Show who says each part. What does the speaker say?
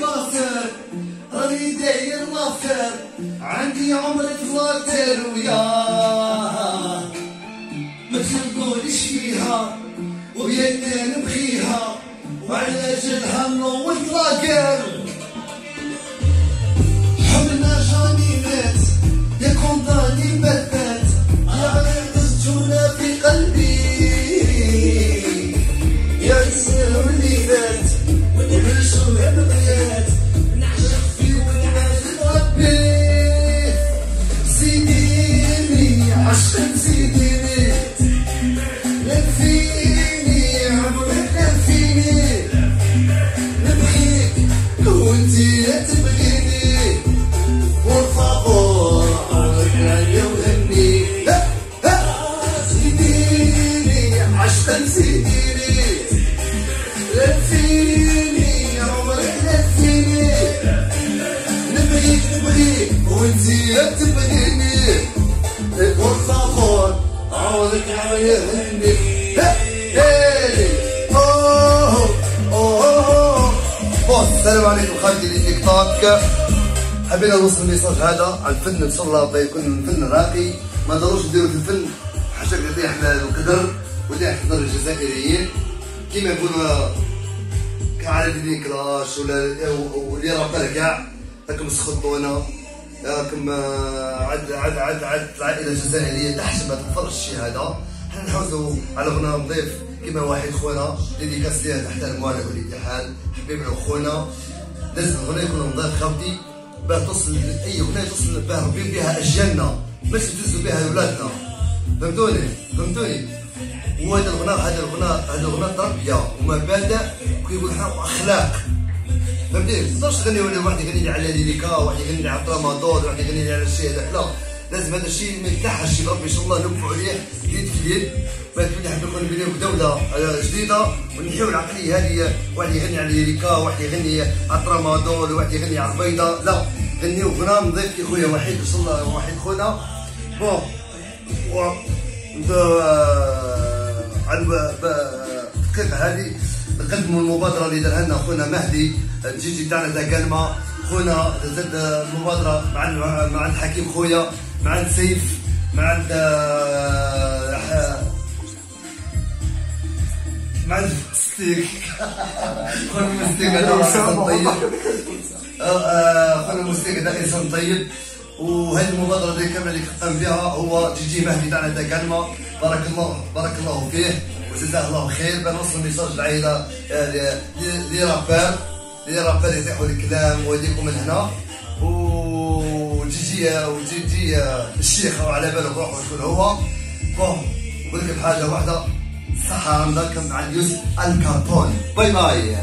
Speaker 1: باصر راني داير عندي وياه ما تلقونيش فيها ويا نبغيها وعلى جلها وانتي تبغيني والفابور عمرك عليا وهني السلام عليكم خالتي لي تيك توك حبينا نوصل ال message هذا على الفن إن شاء الله يكون فن راقي. ما نقدروش نديروا في الفن حاجة اللي إحنا القدر واللي إحنا الجزائريين. كيما يقولوا كعادة des clashs ولا واللي راه كاع راكم سخطونا. راكم آه، عد عد عد عد العائلة الجزائرية تحشم هذا الفرج الشيء هذا. نحوزوا على غنى نضيف. كيما واحد خونا ديديكاس ليها تحت الموالد والاتحاد حبيبنا وخونا لازم الغنى يكون نضيف خاوتي. باه توصل أي اغنيه توصل باه ربي بها اجيالنا باش يدزوا بها ولادنا. فهمتوني؟ فهمتوني؟ وهذا الغناء هذا الغناء هذا الغناء تربية. ومبادئ وكيقول أخلاق. فهمتني ما تقدرش تغني ولا واحد يغني لي على ليريكا واحد يغني لي على ترامادول واحد يغني لي على الشيء هذاك لا. لازم هذا الشيء ما يتلحش ربي إن شاء الله نوقفوا عليه يد في يد. تولي حنا نكون بيني بدوله جديدة. ونحيو العقلية هذه. واحد يغني على ليريكا واحد يغني على ترامادول وواحد يغني على البيضة. لا غنيو غنى نضيف كي خويا وحيد الله وحيد خونا. بون و عن الدقيقه هذه. نقدموا المبادرة اللي دارها لنا خونا مهدي الجيجي تاعنا تاع كلمه خونا زاد المبادره مع مع الحكيم خويا. مع عند سيف مع عند مع عند ستيك. خونا مستيك هذا انسان طيب. خونا مستيك هذا انسان طيب. وهذه المبادرة اللي كاملة اللي قام بها هو جيجي مهدي تاعنا تاع كلمه بارك الله بارك الله فيه. وجزاه الله خير. بنوصل message العائلة les rappeurs les rappeurs يطيحوا الكلام ويديكم من هنا. وجيجي وجيجي الشيخ على باله بروحه شكون هو. bon نقول لك بحاجه واحدة. صحة عندك مع يوسف الكاربون باي باي.